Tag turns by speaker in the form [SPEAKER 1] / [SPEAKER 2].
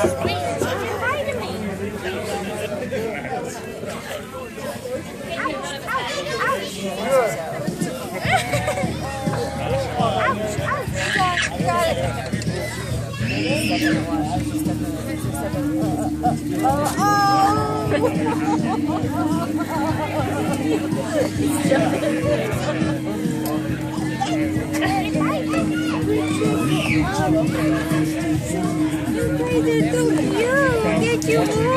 [SPEAKER 1] Oh, okay. Get you more.